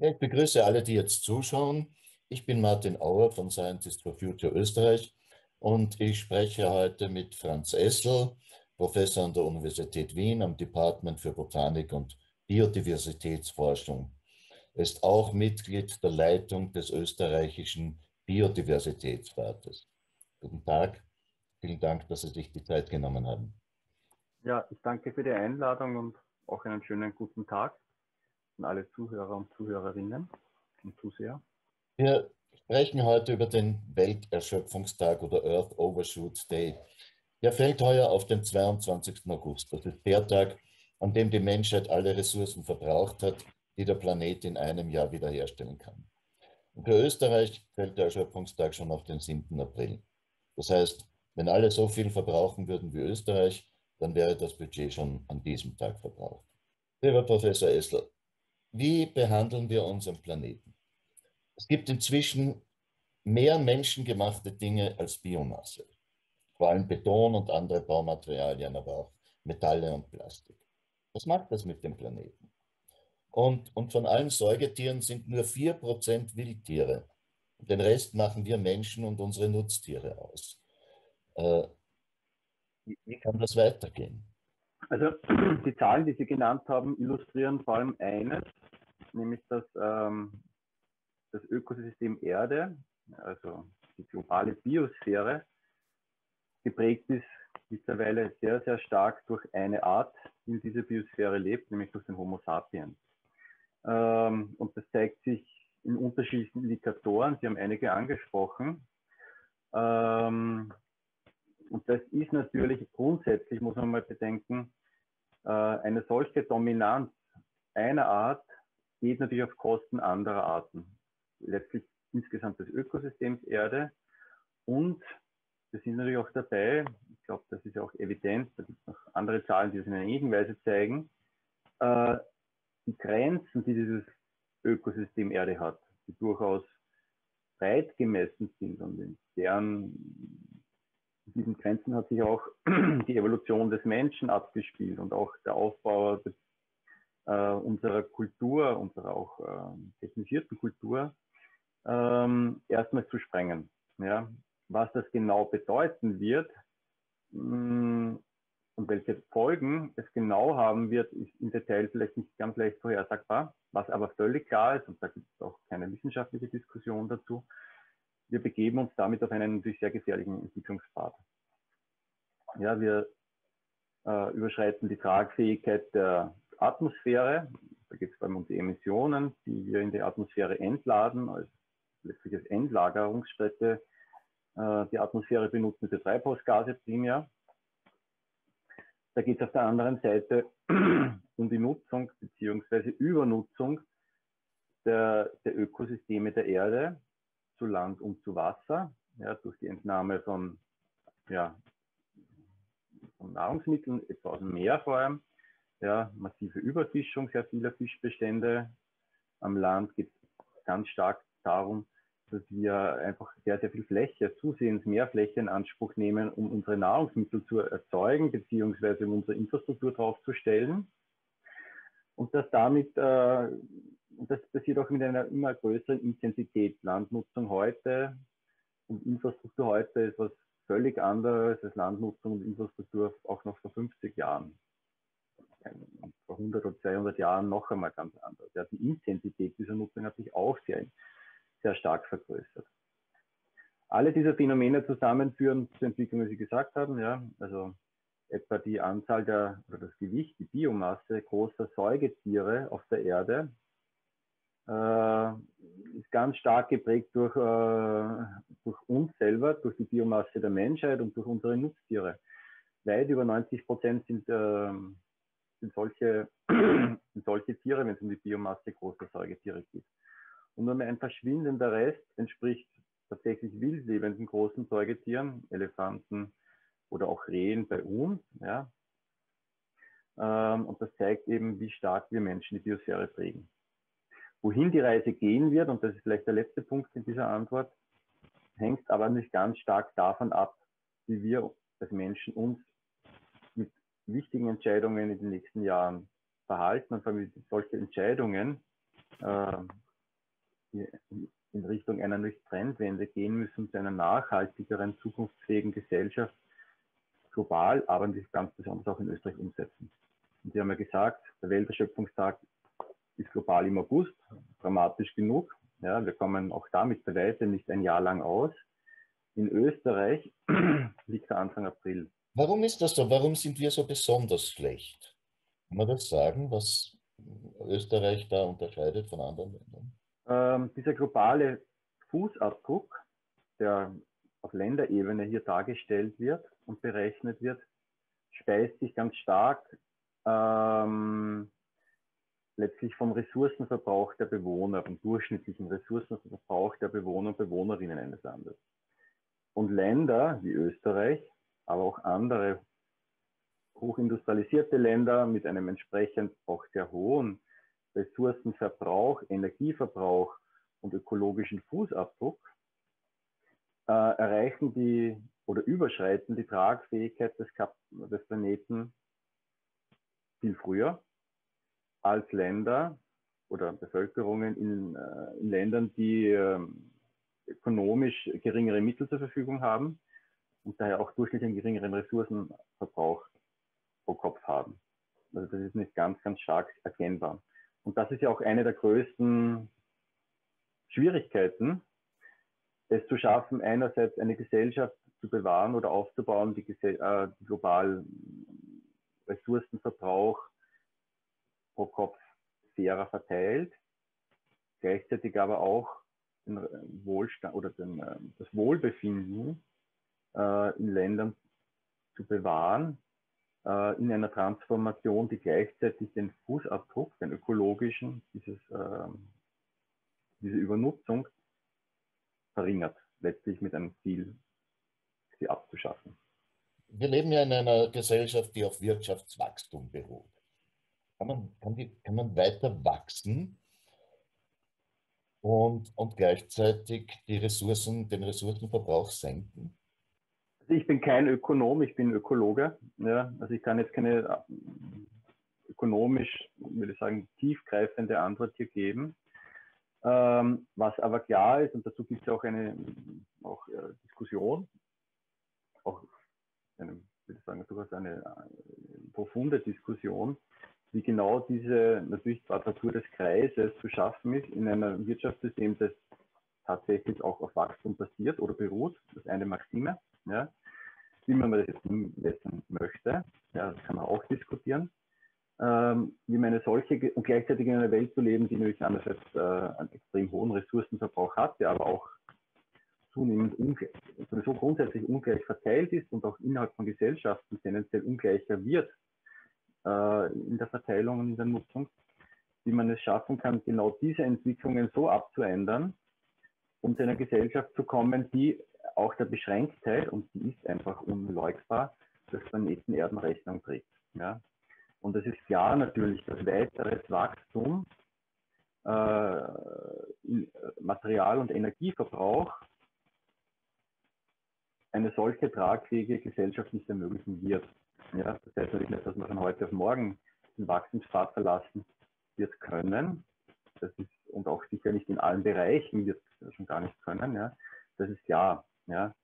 Ja, ich begrüße alle, die jetzt zuschauen. Ich bin Martin Auer von Scientist for Future Österreich und ich spreche heute mit Franz Essel, Professor an der Universität Wien am Department für Botanik und Biodiversitätsforschung. Er ist auch Mitglied der Leitung des österreichischen Biodiversitätsrates. Guten Tag, vielen Dank, dass Sie sich die Zeit genommen haben. Ja, ich danke für die Einladung und auch einen schönen guten Tag an alle Zuhörer und Zuhörerinnen und Zuseher. Wir sprechen heute über den Welterschöpfungstag oder Earth Overshoot Day. Der fällt heuer auf den 22. August. Das ist der Tag, an dem die Menschheit alle Ressourcen verbraucht hat, die der Planet in einem Jahr wiederherstellen kann. Und für Österreich fällt der Erschöpfungstag schon auf den 7. April. Das heißt, wenn alle so viel verbrauchen würden wie Österreich, dann wäre das Budget schon an diesem Tag verbraucht. Lieber Professor Essler, wie behandeln wir unseren Planeten? Es gibt inzwischen mehr menschengemachte Dinge als Biomasse. Vor allem Beton und andere Baumaterialien, aber auch Metalle und Plastik. Was macht das mit dem Planeten? Und, und von allen Säugetieren sind nur 4% Wildtiere. Den Rest machen wir Menschen und unsere Nutztiere aus. Äh, wie kann das weitergehen? Also die Zahlen, die Sie genannt haben, illustrieren vor allem eines, nämlich dass ähm, das Ökosystem Erde, also die globale Biosphäre, geprägt ist mittlerweile sehr, sehr stark durch eine Art, die in dieser Biosphäre lebt, nämlich durch den Homo sapiens. Ähm, und das zeigt sich in unterschiedlichen Indikatoren. Sie haben einige angesprochen. Ähm, und das ist natürlich grundsätzlich, muss man mal bedenken, äh, eine solche Dominanz einer Art geht natürlich auf Kosten anderer Arten. Letztlich insgesamt des Ökosystems Erde und wir sind natürlich auch dabei, ich glaube, das ist auch evident, da gibt es noch andere Zahlen, die das in einer ähnlichen Weise zeigen, äh, die Grenzen, die dieses Ökosystem Erde hat, die durchaus breit gemessen sind und in deren diesen Grenzen hat sich auch die Evolution des Menschen abgespielt und auch der Aufbau des, äh, unserer Kultur, unserer auch äh, technisierten Kultur, ähm, erstmal zu sprengen. Ja? Was das genau bedeuten wird mh, mm, und welche Folgen es genau haben wird, ist im Detail vielleicht nicht ganz leicht vorhersagbar. Was aber völlig klar ist, und da gibt es auch keine wissenschaftliche Diskussion dazu, wir begeben uns damit auf einen natürlich sehr gefährlichen Entwicklungspfad. Ja, wir äh, überschreiten die Tragfähigkeit der Atmosphäre. Da geht es vor allem um die Emissionen, die wir in die Atmosphäre entladen, als letztliches Endlagerungsstätte. Äh, die Atmosphäre benutzt mit der Treibhausgase primär. Da geht es auf der anderen Seite um die Nutzung bzw. Übernutzung der, der Ökosysteme der Erde zu Land und zu Wasser, ja, durch die Entnahme von, ja, von Nahrungsmitteln, etwa aus dem Meer vor allem, ja, massive Überfischung sehr vieler Fischbestände. Am Land geht ganz stark darum, dass wir einfach sehr, sehr viel Fläche, zusehends mehr Fläche in Anspruch nehmen, um unsere Nahrungsmittel zu erzeugen, beziehungsweise um unsere Infrastruktur draufzustellen. Und dass damit äh, das passiert auch mit einer immer größeren Intensität. Landnutzung heute und Infrastruktur heute ist was völlig anderes als Landnutzung und Infrastruktur auch noch vor 50 Jahren. Vor 100 oder 200 Jahren noch einmal ganz anders. Ja, die Intensität dieser Nutzung hat sich auch sehr, sehr stark vergrößert. Alle diese Phänomene zusammenführen zur Entwicklung, wie Sie gesagt haben, ja, also etwa die Anzahl der, oder das Gewicht, die Biomasse großer Säugetiere auf der Erde ist ganz stark geprägt durch, äh, durch uns selber, durch die Biomasse der Menschheit und durch unsere Nutztiere. Weit über 90 Prozent sind, äh, sind, solche, sind solche Tiere, wenn es um die Biomasse großer Säugetiere geht. Und nur ein verschwindender Rest entspricht tatsächlich wildlebenden großen Säugetieren, Elefanten oder auch Rehen bei uns. Ja. Ähm, und das zeigt eben, wie stark wir Menschen die Biosphäre prägen. Wohin die Reise gehen wird, und das ist vielleicht der letzte Punkt in dieser Antwort, hängt aber nicht ganz stark davon ab, wie wir als Menschen uns mit wichtigen Entscheidungen in den nächsten Jahren verhalten und allem solche Entscheidungen äh, in Richtung einer Trendwende gehen müssen zu einer nachhaltigeren, zukunftsfähigen Gesellschaft global, aber ganz besonders auch in Österreich umsetzen. Und Sie haben ja gesagt, der Welterschöpfungstag ist global im August, dramatisch genug. Ja, wir kommen auch damit bei weitem nicht ein Jahr lang aus. In Österreich liegt der Anfang April. Warum ist das so? Warum sind wir so besonders schlecht? Kann man das sagen, was Österreich da unterscheidet von anderen Ländern? Ähm, dieser globale Fußabdruck, der auf Länderebene hier dargestellt wird und berechnet wird, speist sich ganz stark ähm, letztlich vom Ressourcenverbrauch der Bewohner, vom durchschnittlichen Ressourcenverbrauch der Bewohner und Bewohnerinnen eines Landes. Und Länder wie Österreich, aber auch andere hochindustrialisierte Länder mit einem entsprechend auch sehr hohen Ressourcenverbrauch, Energieverbrauch und ökologischen Fußabdruck äh, erreichen die oder überschreiten die Tragfähigkeit des, Kap des Planeten viel früher als Länder oder Bevölkerungen in, äh, in Ländern, die äh, ökonomisch geringere Mittel zur Verfügung haben und daher auch durchschnittlich einen geringeren Ressourcenverbrauch pro Kopf haben. Also das ist nicht ganz, ganz stark erkennbar. Und das ist ja auch eine der größten Schwierigkeiten, es zu schaffen, einerseits eine Gesellschaft zu bewahren oder aufzubauen, die, äh, die global Ressourcenverbrauch pro Kopf fairer verteilt, gleichzeitig aber auch den Wohlstand oder den, äh, das Wohlbefinden äh, in Ländern zu bewahren, äh, in einer Transformation, die gleichzeitig den Fußabdruck, den ökologischen, dieses, äh, diese Übernutzung verringert, letztlich mit einem Ziel, sie abzuschaffen. Wir leben ja in einer Gesellschaft, die auf Wirtschaftswachstum beruht. Kann man, kann die, kann man weiter wachsen und, und gleichzeitig die Ressourcen, den Ressourcenverbrauch senken? Also ich bin kein Ökonom, ich bin Ökologe. Ja, also ich kann jetzt keine äh, ökonomisch, würde ich sagen, tiefgreifende Antwort hier geben. Ähm, was aber klar ist, und dazu gibt es auch eine auch, äh, Diskussion, auch eine, würde ich sagen, durchaus eine, äh, profunde Diskussion, wie genau diese natürlich Quadratur des Kreises zu schaffen ist in einem Wirtschaftssystem, das tatsächlich auch auf Wachstum basiert oder beruht. Das ist eine Maxime. Ja. Wie man das jetzt messen möchte, ja, das kann man auch diskutieren ähm, wie man eine solche und gleichzeitig in einer Welt zu leben, die natürlich einerseits äh, einen extrem hohen Ressourcenverbrauch hat, der aber auch zunehmend sowieso grundsätzlich ungleich verteilt ist und auch innerhalb von Gesellschaften tendenziell ungleicher wird äh, in der Verteilung und in der Nutzung, wie man es schaffen kann, genau diese Entwicklungen so abzuändern, um zu einer Gesellschaft zu kommen, die auch der Beschränktheit, und die ist einfach unleugbar, des Planeten Erden Rechnung trägt. Ja? Und es ist klar natürlich, dass weiteres Wachstum, äh, Material- und Energieverbrauch eine solche tragfähige Gesellschaft nicht ermöglichen wird. Ja, das heißt natürlich nicht, dass man von heute auf morgen den Wachstumspfad verlassen wird können. Das ist, und auch sicher nicht in allen Bereichen wird schon gar nicht können. Ja. Das ist klar. Ja.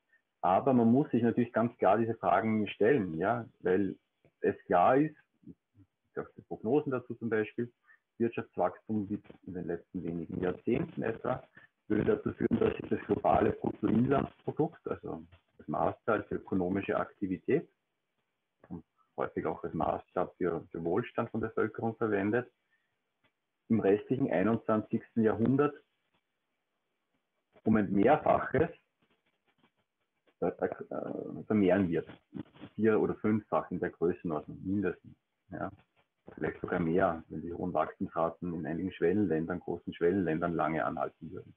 Aber man muss sich natürlich ganz klar diese Fragen stellen, ja, weil es klar ist, auch die Prognosen dazu zum Beispiel, Wirtschaftswachstum wird in den letzten wenigen Jahrzehnten etwa, würde dazu führen, dass sich das globale Bruttoinlandsprodukt, also das Maßstab für ökonomische Aktivität häufig auch als Maßstab für, für Wohlstand von der Bevölkerung verwendet, im restlichen 21. Jahrhundert um ein Mehrfaches äh, äh, vermehren wird. Vier- oder fünffach in der Größenordnung mindestens. Ja vielleicht sogar mehr, wenn die hohen Wachstumsraten in einigen Schwellenländern, großen Schwellenländern lange anhalten würden.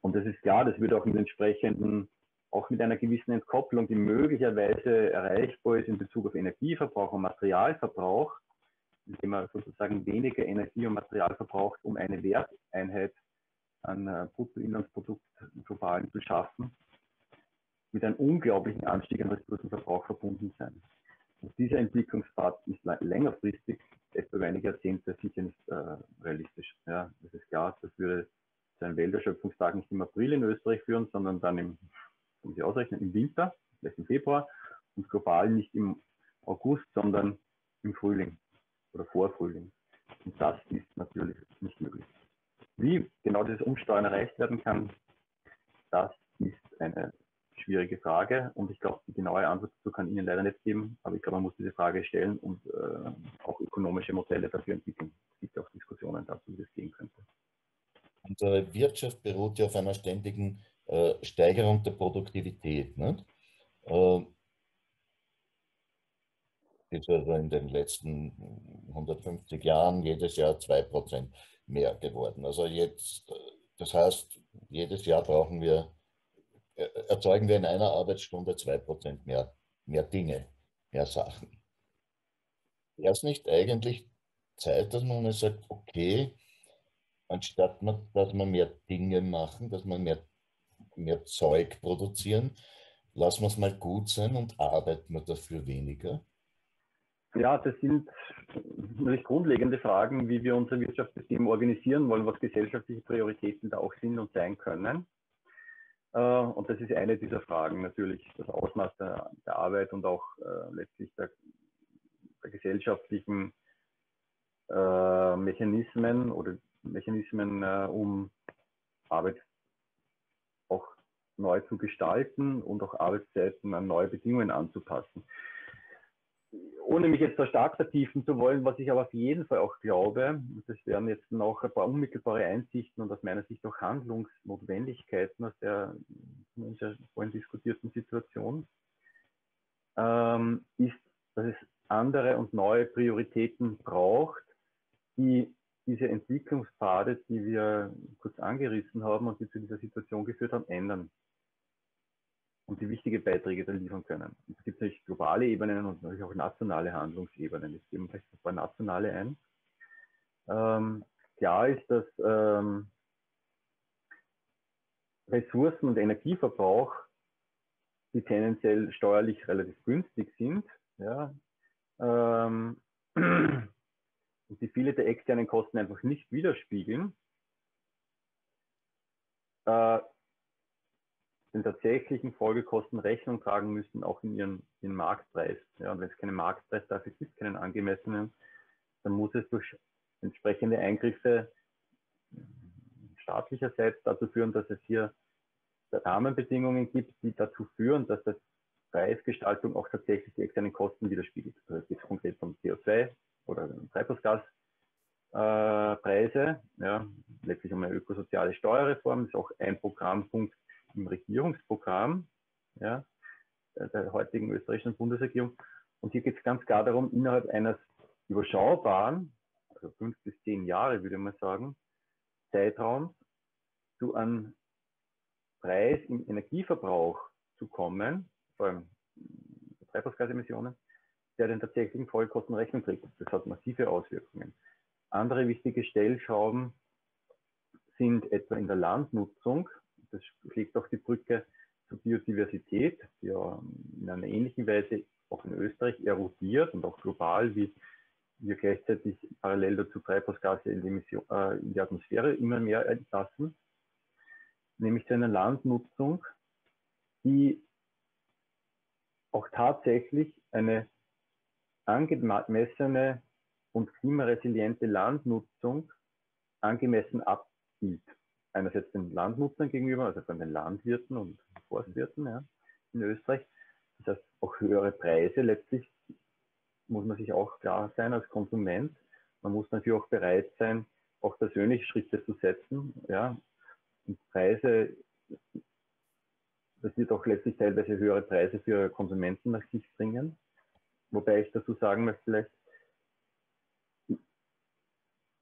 Und das ist klar, das wird auch mit entsprechenden, auch mit einer gewissen Entkopplung, die möglicherweise erreichbar ist in Bezug auf Energieverbrauch und Materialverbrauch, indem man sozusagen weniger Energie und Material verbraucht, um eine Werteinheit an äh, Bruttoinlandsprodukt globalen zu schaffen, mit einem unglaublichen Anstieg an Ressourcenverbrauch verbunden sein. Und dieser Entwicklungspfad ist längerfristig, etwa über einige Jahrzehnte, sicher nicht äh, realistisch. Ja, das ist klar, das würde einen Welterschöpfungstag nicht im April in Österreich führen, sondern dann im, muss ich ausrechnen, im Winter, vielleicht im Februar und global nicht im August, sondern im Frühling oder vor Frühling. Und das ist natürlich nicht möglich. Wie genau dieses Umsteuern erreicht werden kann, das ist eine schwierige Frage und ich glaube, die genaue Antwort dazu kann Ihnen leider nicht geben, aber ich glaube, man muss diese Frage stellen und äh, auch ökonomische Modelle dafür entwickeln. Es gibt auch Diskussionen dazu, wie das gehen könnte. Unsere Wirtschaft beruht ja auf einer ständigen äh, Steigerung der Produktivität. Nicht? Äh, ist also in den letzten 150 Jahren jedes Jahr 2% mehr geworden. Also jetzt, das heißt, jedes Jahr brauchen wir, äh, erzeugen wir in einer Arbeitsstunde 2% mehr, mehr Dinge, mehr Sachen. Wäre es nicht eigentlich Zeit, dass man sagt, okay, anstatt dass wir mehr Dinge machen, dass wir mehr, mehr Zeug produzieren, lassen wir es mal gut sein und arbeiten wir dafür weniger? Ja, das sind natürlich grundlegende Fragen, wie wir unser Wirtschaftssystem organisieren wollen, was gesellschaftliche Prioritäten da auch sind und sein können. Äh, und das ist eine dieser Fragen natürlich, das Ausmaß der, der Arbeit und auch äh, letztlich der, der gesellschaftlichen äh, Mechanismen oder Mechanismen, um Arbeit neu zu gestalten und auch Arbeitszeiten an neue Bedingungen anzupassen. Ohne mich jetzt da stark vertiefen zu wollen, was ich aber auf jeden Fall auch glaube, das wären jetzt noch ein paar unmittelbare Einsichten und aus meiner Sicht auch Handlungsnotwendigkeiten aus der vorhin diskutierten Situation, ähm, ist, dass es andere und neue Prioritäten braucht, die diese Entwicklungspfade, die wir kurz angerissen haben und die zu dieser Situation geführt haben, ändern und die wichtige Beiträge dann liefern können. Es gibt natürlich globale Ebenen und natürlich auch nationale Handlungsebenen. Ich gebe vielleicht ein paar nationale ein. Ähm, klar ist, dass ähm, Ressourcen- und Energieverbrauch, die tendenziell steuerlich relativ günstig sind, ja, ähm, und die viele der externen Kosten einfach nicht widerspiegeln, äh, den tatsächlichen Folgekosten Rechnung tragen müssen, auch in ihren, ihren Marktpreis. Ja, und wenn es keinen Marktpreis dafür gibt, keinen angemessenen, dann muss es durch entsprechende Eingriffe staatlicherseits dazu führen, dass es hier Rahmenbedingungen gibt, die dazu führen, dass das Preisgestaltung auch tatsächlich die externen Kosten widerspiegelt. Also es geht konkret um CO2, oder Treibhausgaspreise, äh, ja, letztlich um eine ökosoziale Steuerreform, das ist auch ein Programmpunkt im Regierungsprogramm ja, der heutigen österreichischen Bundesregierung. Und hier geht es ganz klar darum, innerhalb eines überschaubaren, also fünf bis zehn Jahre würde man sagen, Zeitraums zu einem Preis im Energieverbrauch zu kommen, vor allem Treibhausgasemissionen, der den tatsächlichen Folgekosten Rechnung trägt. Das hat massive Auswirkungen. Andere wichtige Stellschrauben sind etwa in der Landnutzung. Das schlägt auch die Brücke zur Biodiversität, die ja in einer ähnlichen Weise auch in Österreich erodiert und auch global, wie wir gleichzeitig parallel dazu Treibhausgase in die, Emission, äh, in die Atmosphäre immer mehr entlassen, nämlich zu einer Landnutzung, die auch tatsächlich eine angemessene und klimaresiliente Landnutzung angemessen abbiegt. Einerseits den Landnutzern gegenüber, also von den Landwirten und Forstwirten ja, in Österreich. Das heißt, auch höhere Preise letztlich muss man sich auch klar sein als Konsument. Man muss natürlich auch bereit sein, auch persönlich Schritte zu setzen. Ja. Und Preise, das wird auch letztlich teilweise höhere Preise für Konsumenten nach sich bringen. Wobei ich dazu sagen möchte vielleicht,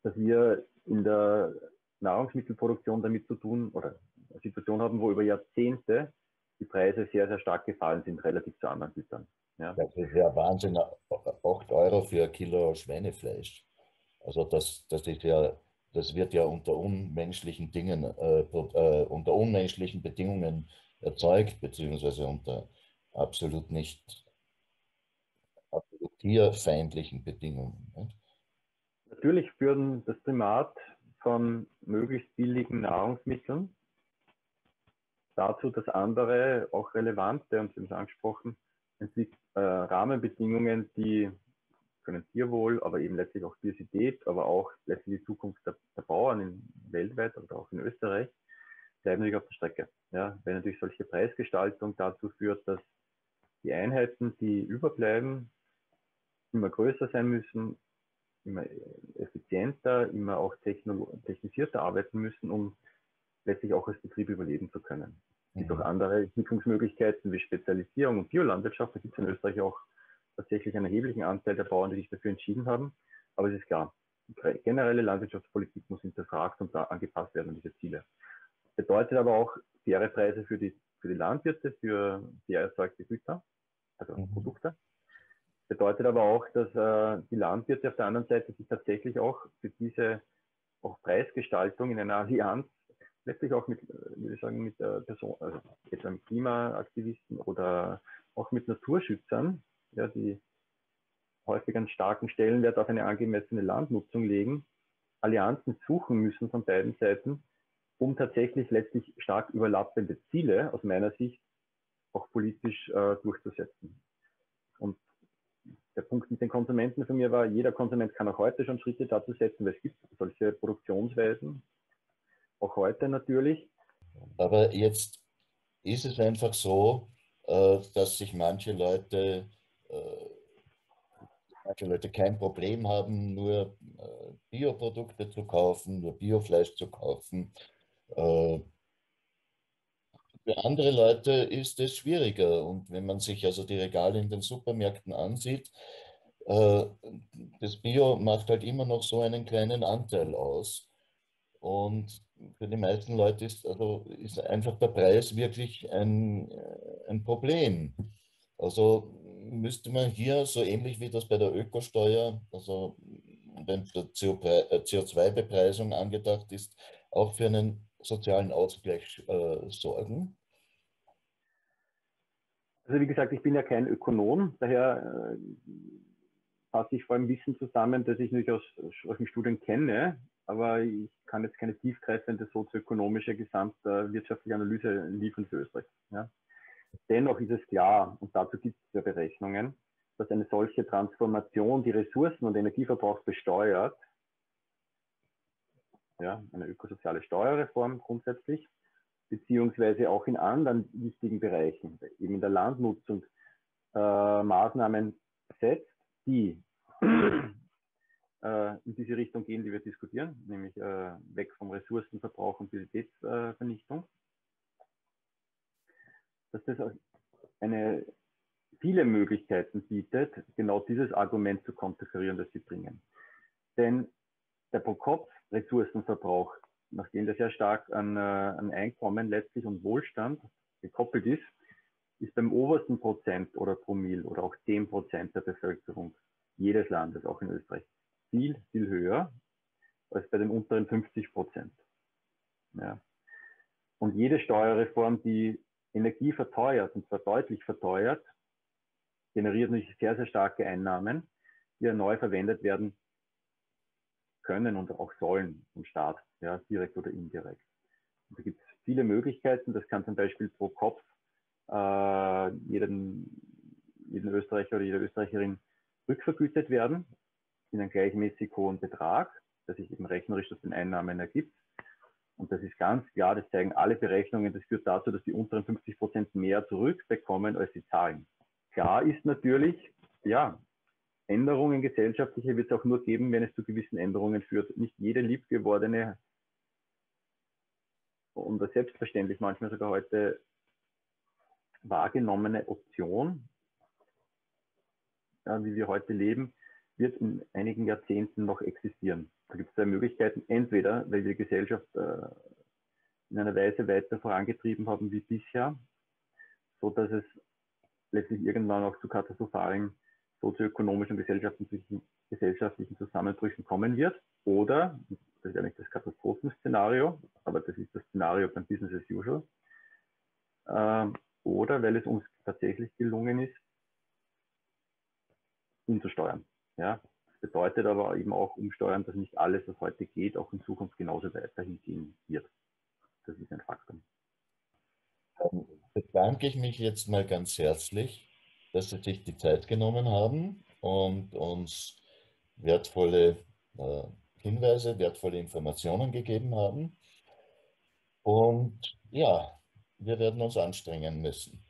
dass wir in der Nahrungsmittelproduktion damit zu tun oder eine Situation haben, wo über Jahrzehnte die Preise sehr, sehr stark gefallen sind, relativ zu anderen Gütern. Ja. Das ist ja Wahnsinn, 8 Euro für ein Kilo Schweinefleisch. Also das, das ist ja, das wird ja unter unmenschlichen Dingen, äh, äh, unter unmenschlichen Bedingungen erzeugt, beziehungsweise unter absolut nicht tierfeindlichen Bedingungen. Natürlich führen das Primat von möglichst billigen Nahrungsmitteln. Dazu das andere, auch relevante, und Sie haben es angesprochen, äh, Rahmenbedingungen, die können Tierwohl, aber eben letztlich auch Diversität, aber auch letztlich die Zukunft der, der Bauern in, weltweit oder auch in Österreich, bleiben natürlich auf der Strecke. Ja, wenn natürlich solche Preisgestaltung dazu führt, dass die Einheiten, die überbleiben, immer größer sein müssen, immer effizienter, immer auch technisierter arbeiten müssen, um letztlich auch als Betrieb überleben zu können. Es gibt auch mhm. andere Entwicklungsmöglichkeiten wie Spezialisierung und Biolandwirtschaft. Da gibt es in Österreich auch tatsächlich einen erheblichen Anteil der Bauern, die sich dafür entschieden haben. Aber es ist klar, die generelle Landwirtschaftspolitik muss hinterfragt und angepasst werden an diese Ziele. Bedeutet aber auch faire Preise für die, für die Landwirte, für die erzeugte Güter, also mhm. Produkte. Bedeutet aber auch, dass äh, die Landwirte auf der anderen Seite sich tatsächlich auch für diese auch Preisgestaltung in einer Allianz letztlich auch mit, äh, würde ich sagen, mit der Person, also etwa mit Klimaaktivisten oder auch mit Naturschützern, ja, die häufig einen starken Stellenwert auf eine angemessene Landnutzung legen, Allianzen suchen müssen von beiden Seiten, um tatsächlich letztlich stark überlappende Ziele aus meiner Sicht auch politisch äh, durchzusetzen. Und der Punkt mit den Konsumenten für mich war, jeder Konsument kann auch heute schon Schritte dazu setzen, weil es gibt solche Produktionsweisen, auch heute natürlich. Aber jetzt ist es einfach so, äh, dass sich manche Leute, äh, manche Leute kein Problem haben, nur äh, Bioprodukte zu kaufen, nur Biofleisch zu kaufen. Für andere Leute ist es schwieriger. Und wenn man sich also die Regale in den Supermärkten ansieht, das Bio macht halt immer noch so einen kleinen Anteil aus. Und für die meisten Leute ist, also ist einfach der Preis wirklich ein, ein Problem. Also müsste man hier, so ähnlich wie das bei der Ökosteuer, also wenn der CO2-Bepreisung angedacht ist, auch für einen sozialen Ausgleich äh, sorgen? Also wie gesagt, ich bin ja kein Ökonom, daher äh, fasse ich vor allem Wissen zusammen, das ich natürlich aus, aus dem Studium kenne aber ich kann jetzt keine tiefgreifende sozioökonomische gesamtwirtschaftliche Analyse liefern für Österreich. Ja. Dennoch ist es klar, und dazu gibt es ja Berechnungen, dass eine solche Transformation die Ressourcen- und Energieverbrauch besteuert, ja, eine ökosoziale Steuerreform grundsätzlich, beziehungsweise auch in anderen wichtigen Bereichen, eben in der Landnutzung, äh, Maßnahmen setzt, die äh, in diese Richtung gehen, die wir diskutieren, nämlich äh, weg vom Ressourcenverbrauch und Biodiversitätsvernichtung. Dass das eine viele Möglichkeiten bietet, genau dieses Argument zu konterkarieren, das sie bringen. Denn der Pro-Kopf-Ressourcenverbrauch, nachdem der sehr stark an, äh, an Einkommen letztlich und Wohlstand gekoppelt ist, ist beim obersten Prozent oder Promille oder auch 10 Prozent der Bevölkerung jedes Landes, auch in Österreich, viel, viel höher als bei den unteren 50 Prozent. Ja. Und jede Steuerreform, die Energie verteuert, und zwar deutlich verteuert, generiert natürlich sehr, sehr starke Einnahmen, die ja neu verwendet werden können und auch sollen vom Staat, ja, direkt oder indirekt. Und da gibt es viele Möglichkeiten. Das kann zum Beispiel pro Kopf äh, jeden, jeden Österreicher oder jede Österreicherin rückvergütet werden in einem gleichmäßig hohen Betrag, der sich eben rechnerisch aus den Einnahmen ergibt. Und das ist ganz klar, das zeigen alle Berechnungen, das führt dazu, dass die unteren 50 Prozent mehr zurückbekommen, als sie zahlen. Klar ist natürlich, ja, Änderungen gesellschaftliche wird es auch nur geben, wenn es zu gewissen Änderungen führt. Nicht jede liebgewordene und selbstverständlich manchmal sogar heute wahrgenommene Option, ja, wie wir heute leben, wird in einigen Jahrzehnten noch existieren. Da gibt es zwei Möglichkeiten. Entweder, weil wir die Gesellschaft äh, in einer Weise weiter vorangetrieben haben wie bisher, so dass es letztlich irgendwann auch zu katastrophalen sozioökonomischen gesellschaftlichen, gesellschaftlichen Zusammenbrüchen kommen wird. Oder, das ist ja nicht das Katastrophenszenario, aber das ist das Szenario beim Business as usual. Äh, oder weil es uns tatsächlich gelungen ist, umzusteuern. Ja? bedeutet aber eben auch umsteuern, dass nicht alles, was heute geht, auch in Zukunft genauso weiterhin gehen wird. Das ist ein Faktum. Dann bedanke ich mich jetzt mal ganz herzlich, dass Sie sich die Zeit genommen haben und uns wertvolle äh, Hinweise, wertvolle Informationen gegeben haben. Und ja, wir werden uns anstrengen müssen.